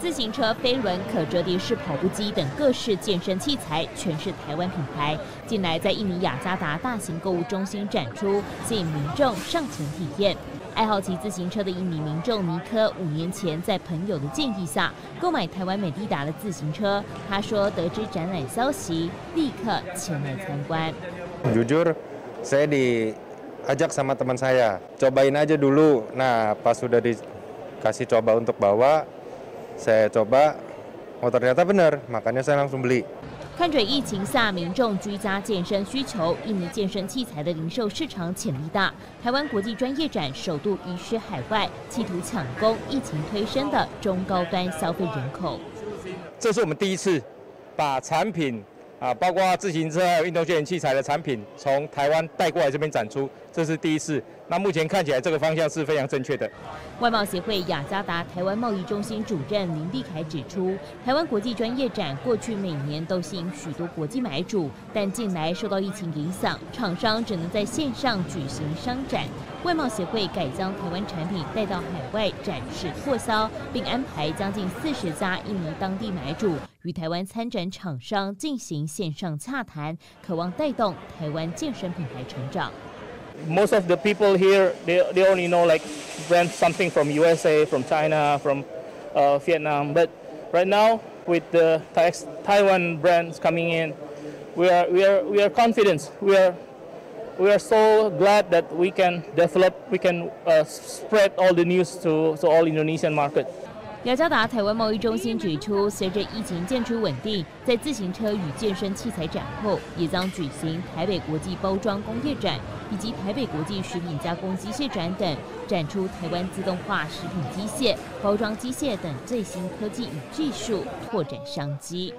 自行车、飞轮、可折叠式跑步机等各式健身器材，全是台湾品牌。近来在印尼雅加达大型购物中心展出，吸引民众上前体验。爱好骑自行车的印尼民众尼科，五年前在朋友的建议下购买台湾美利达的自行车。他说，得知展览消息，立刻前来参观。Jujur, saya diajak sama teman saya, cobain aja dulu. Nah, pas sudah dikasih coba untuk bawa. Saya coba oh ternyata benar makanya saya langsung beli 看准疫情下民众居家健身需求，印尼健身器材的零售市场潜力大。台湾国际专业展首度移师海外，企图抢攻疫情推升的中高端消费人口。这是我们第一次把产品啊，包括自行车还有运动健身器材的产品，从台湾带过来这边展出，这是第一次。那目前看起来这个方向是非常正确的。外贸协会雅加达台湾贸易中心主任林立凯指出，台湾国际专业展过去每年都吸引许多国际买主，但近来受到疫情影响，厂商只能在线上举行商展。外贸协会改将台湾产品带到海外展示拓销，并安排将近四十家印尼当地买主与台湾参展厂商进行线上洽谈，渴望带动台湾健身品牌成长。most of the people here they, they only know like brand something from USA, from China, from uh, Vietnam. But right now with the Taiwan brands coming in, we are we are we are confident. We are we are so glad that we can develop, we can uh, spread all the news to, to all Indonesian market. 雅加达台湾贸易中心指出，随着疫情渐趋稳定，在自行车与健身器材展后，也将举行台北国际包装工业展以及台北国际食品加工机械展等，展出台湾自动化食品机械、包装机械等最新科技与技术，拓展商机。